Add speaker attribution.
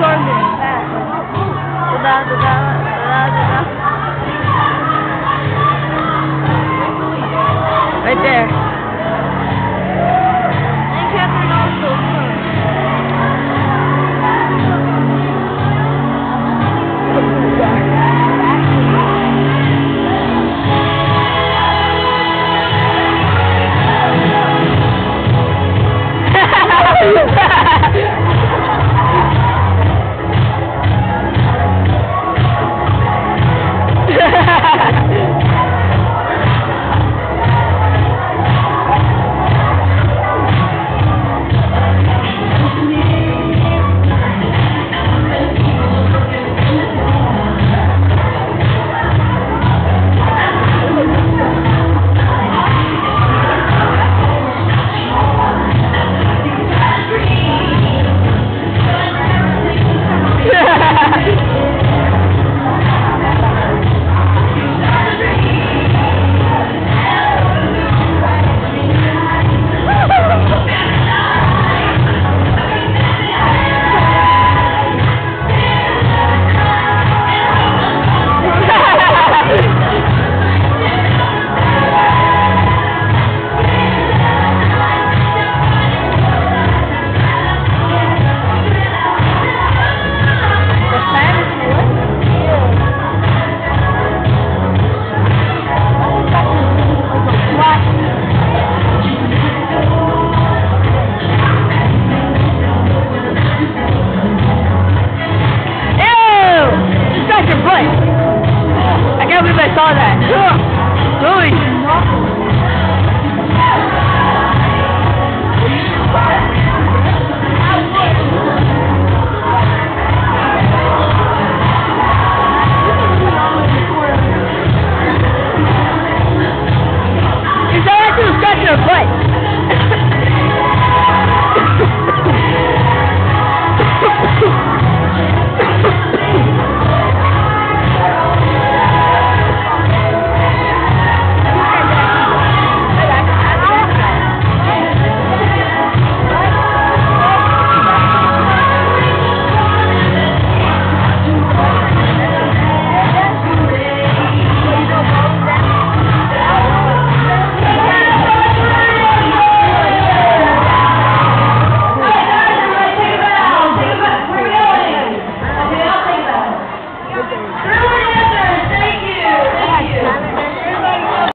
Speaker 1: corner. Da da soon as I saw that. Ugh. Is that actually scratching?